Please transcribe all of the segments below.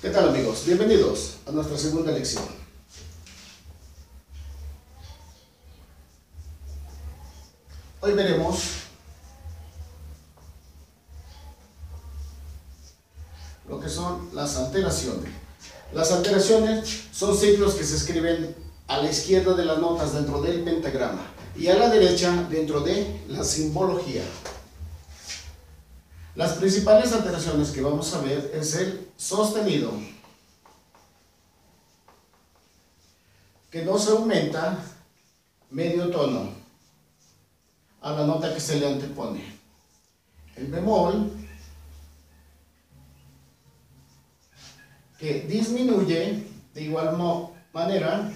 ¿Qué tal amigos? Bienvenidos a nuestra segunda lección. Hoy veremos lo que son las alteraciones. Las alteraciones son ciclos que se escriben a la izquierda de las notas dentro del pentagrama y a la derecha dentro de la simbología. Las principales alteraciones que vamos a ver es el sostenido, que no se aumenta medio tono a la nota que se le antepone. El bemol, que disminuye de igual manera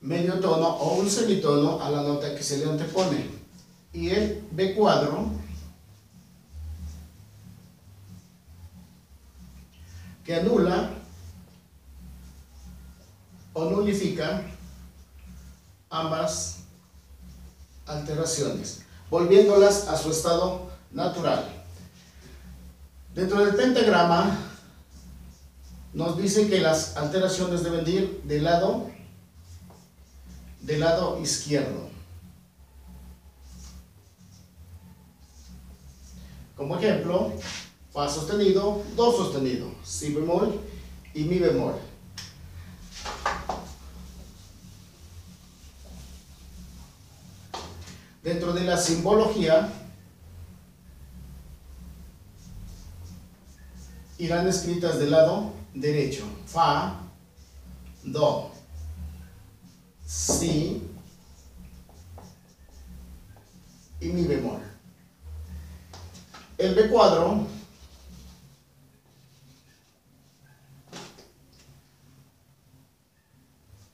medio tono o un semitono a la nota que se le antepone. Y el B cuadro, que anula o nulifica ambas alteraciones, volviéndolas a su estado natural. Dentro del pentagrama nos dice que las alteraciones deben ir del lado del lado izquierdo. Como ejemplo, Fa sostenido, Do sostenido, Si bemol y Mi bemol. Dentro de la simbología irán escritas del lado derecho. Fa, Do, Si y Mi bemol. El B cuadro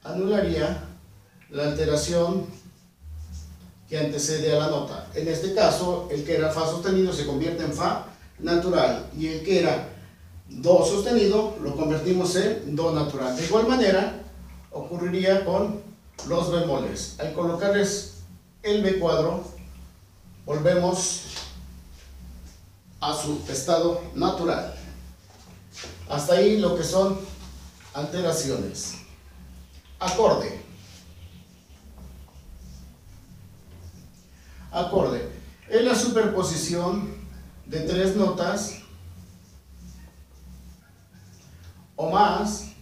anularía la alteración que antecede a la nota. En este caso, el que era Fa sostenido se convierte en Fa natural y el que era Do sostenido lo convertimos en Do natural. De igual manera, ocurriría con los bemoles. Al colocarles el B cuadro, volvemos a su estado natural. Hasta ahí lo que son alteraciones. Acorde. Acorde. Es la superposición de tres notas o más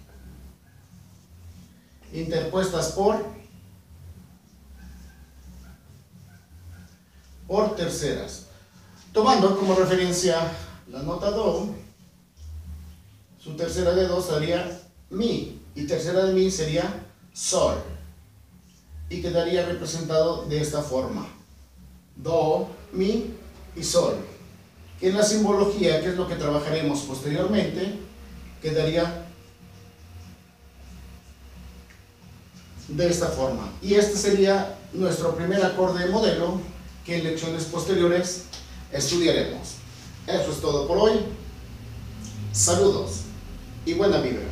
interpuestas por por terceras. Tomando como referencia la nota Do, su tercera de Do sería Mi y tercera de Mi sería Sol y quedaría representado de esta forma. Do, Mi y Sol. En la simbología, que es lo que trabajaremos posteriormente, quedaría de esta forma. Y este sería nuestro primer acorde de modelo que en lecciones posteriores estudiaremos. Eso es todo por hoy. Saludos y buena vibra.